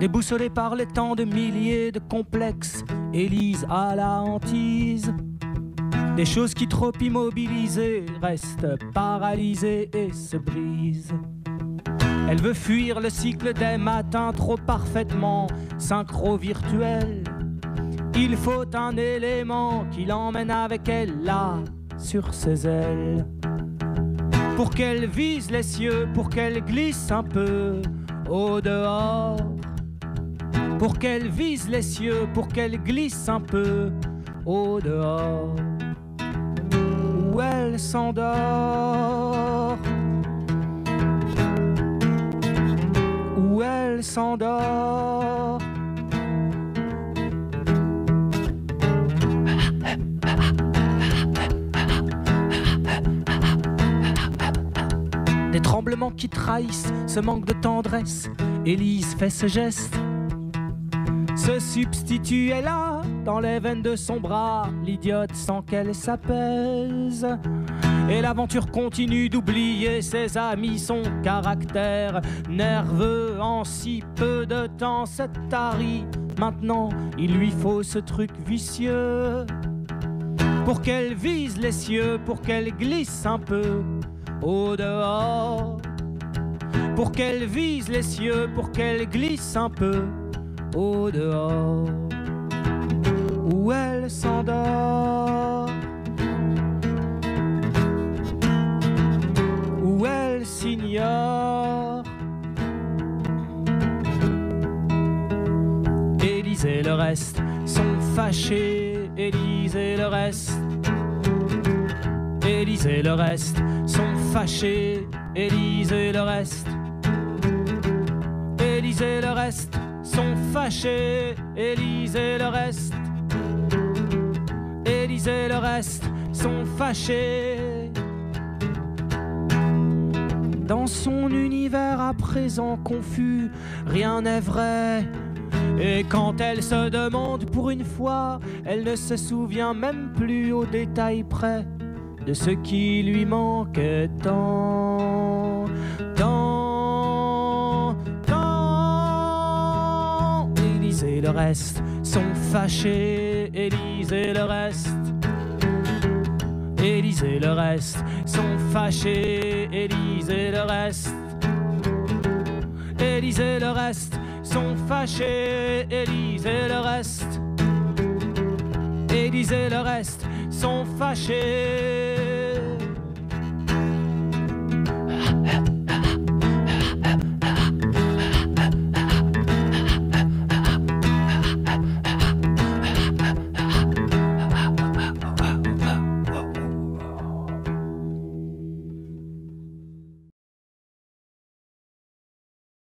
Déboussolée par les temps de milliers de complexes, Élise à la hantise. Des choses qui trop immobilisées restent paralysées et se brisent. Elle veut fuir le cycle des matins trop parfaitement synchro virtuel. Il faut un élément qui l'emmène avec elle là, sur ses ailes. Pour qu'elle vise les cieux, pour qu'elle glisse un peu au dehors. Pour qu'elle vise les cieux, pour qu'elle glisse un peu au dehors. Où elle s'endort. Où elle s'endort. Des tremblements qui trahissent ce manque de tendresse. Élise fait ce geste. Se substitue est là dans les veines de son bras. L'idiote sans qu'elle s'apaise. Et l'aventure continue d'oublier ses amis, son caractère nerveux en si peu de temps. Cette tari, maintenant il lui faut ce truc vicieux. Pour qu'elle vise les cieux, pour qu'elle glisse un peu au dehors. Pour qu'elle vise les cieux, pour qu'elle glisse un peu au dehors. Où elle s'endort. Où elle s'ignore. Élise et le reste sont fâchés. Élise et le reste. Élise et le reste sont fâchés. Élise et le reste. Élise et le reste sont fâchés. Et le reste. Et le reste sont fâchés. Dans son univers à présent confus, rien n'est vrai. Et quand elle se demande pour une fois, elle ne se souvient même plus au détail près de ce qui lui manquait tant, le reste sont fâchés, Élise et le reste. Élise le reste sont fâchés, Élise et le reste. Élise le reste sont fâchés, Élise le reste. Élise le reste sont fâchés.